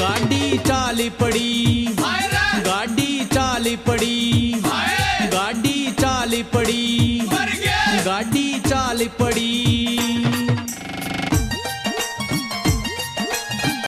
गाड़ी चाली पड़ी। गाड़ी चाली पड़ी। गाड़ी चाली पड़ी। गाड़ी चाली पड़ी।